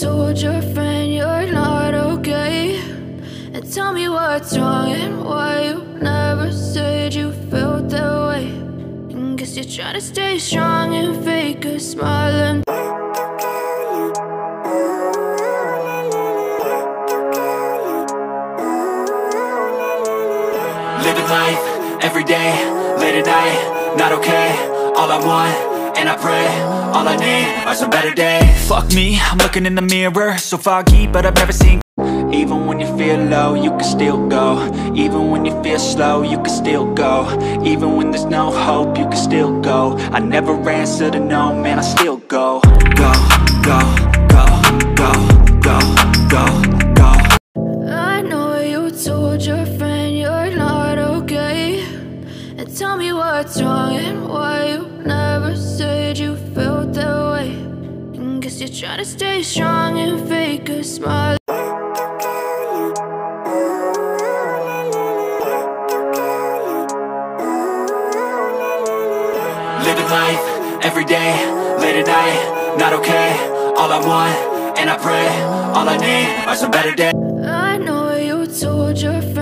told your friend you're not okay. And tell me what's wrong and why you never said you felt that way. And Guess you're trying to stay strong and fake a smile and Living life, every day, late at night, not okay All I want, and I pray, all I need are some better days. Fuck me, I'm looking in the mirror, so foggy, but I've never seen Even when you feel low, you can still go. Even when you feel slow, you can still go. Even when there's no hope, you can still go. I never answer to no, man, I still go. Go, go, go, go, go, go, go. I know you told your friend you're not okay. And tell me what's wrong and why you never said you felt that way. And Guess you're trying to stay strong and fake a smile. Living life, every day, late at night, not okay. All I want, and I pray, all I need are some better days. I know you told your friend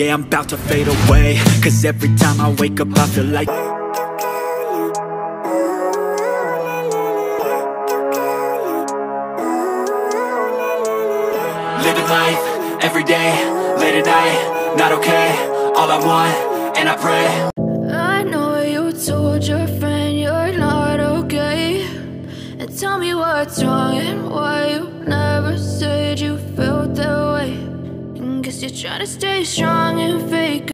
Yeah, I'm about to fade away. Cause every time I wake up I feel like Living life, every day, late at night, not okay All I want, and I pray. I know you told your friend you're not okay. And tell me what's wrong and why you never said you felt that way and Guess you're trying to stay strong and fake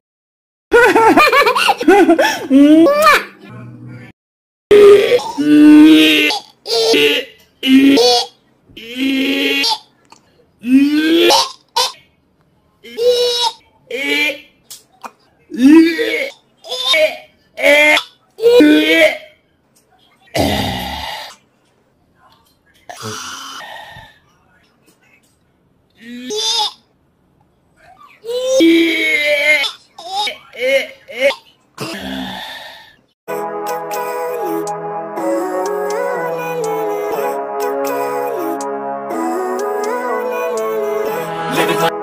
Living